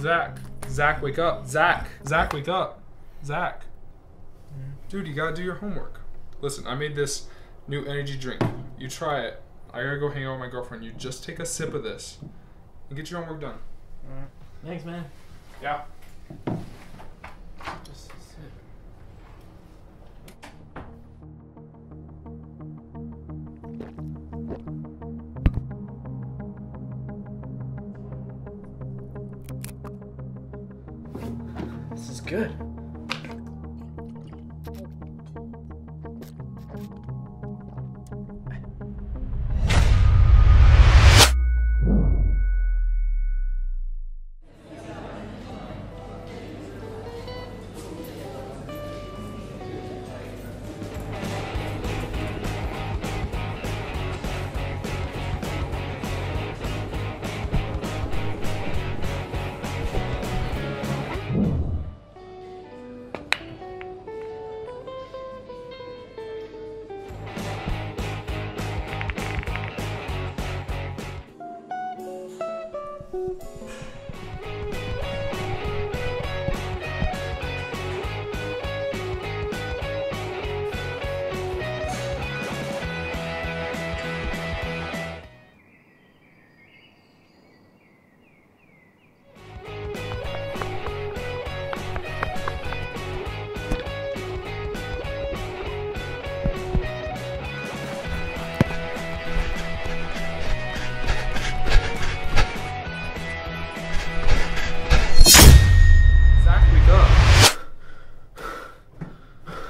Zach. Zach, wake up. Zach. Zach, wake up. Zach. Dude, you gotta do your homework. Listen, I made this new energy drink. You try it. I gotta go hang out with my girlfriend. You just take a sip of this and get your homework done. Thanks, man. Yeah. Good.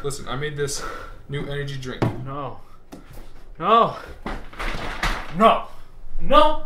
Listen, I made this new energy drink. No. No. No. No.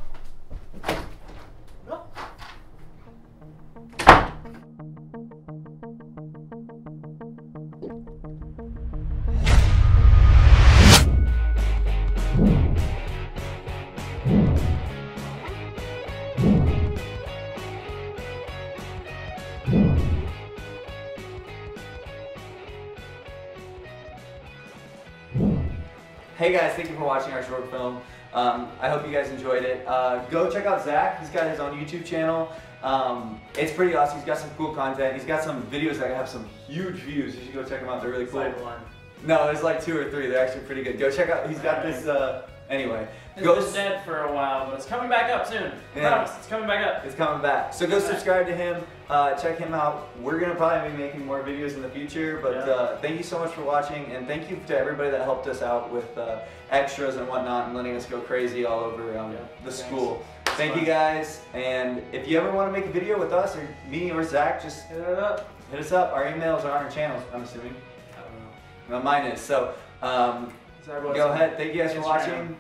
Hey guys, thank you for watching our short film. Um, I hope you guys enjoyed it. Uh, go check out Zach. He's got his own YouTube channel. Um, it's pretty awesome. He's got some cool content. He's got some videos that have some huge views. You should go check them out. They're really cool. One. No, there's like two or three. They're actually pretty good. Go check out. He's got this. Uh, anyway, It's go. been dead for a while, but it's coming back up soon. Yeah. Promise, it's coming back up. It's coming back. So go subscribe to him. Uh, check him out. We're gonna probably be making more videos in the future. But Yeah. uh, thank you so much for watching, and thank you to everybody that helped us out with uh, extras and whatnot, and letting us go crazy all over um, Yeah. the Thanks. school. Thank you guys. And if you ever want to make a video with us or me or Zach, just Hit it up. hit us up. Our emails are on our channels. I'm assuming. I don't know. Well, mine is. So um, Sorry about go ahead. Thank you guys for watching.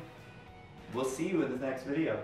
We'll see you in the next video.